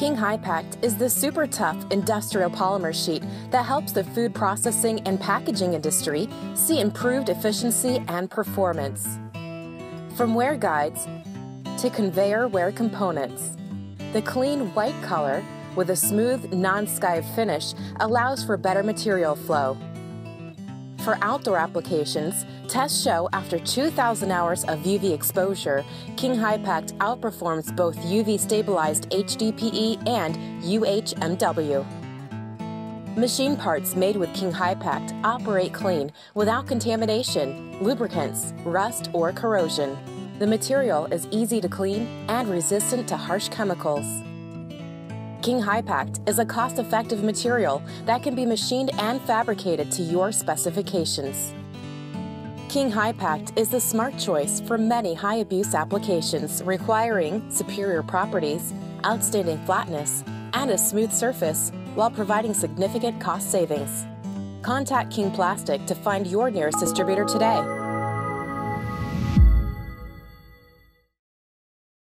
King Hy-Pact is the super tough industrial polymer sheet that helps the food processing and packaging industry see improved efficiency and performance. From wear guides to conveyor wear components, the clean white color with a smooth non-skive finish allows for better material flow. For outdoor applications, tests show after 2,000 hours of UV exposure, King High outperforms both UV stabilized HDPE and UHMW. Machine parts made with King High operate clean without contamination, lubricants, rust, or corrosion. The material is easy to clean and resistant to harsh chemicals. King Hy-Pact is a cost effective material that can be machined and fabricated to your specifications. King Hy-Pact is the smart choice for many high abuse applications requiring superior properties, outstanding flatness, and a smooth surface while providing significant cost savings. Contact King Plastic to find your nearest distributor today.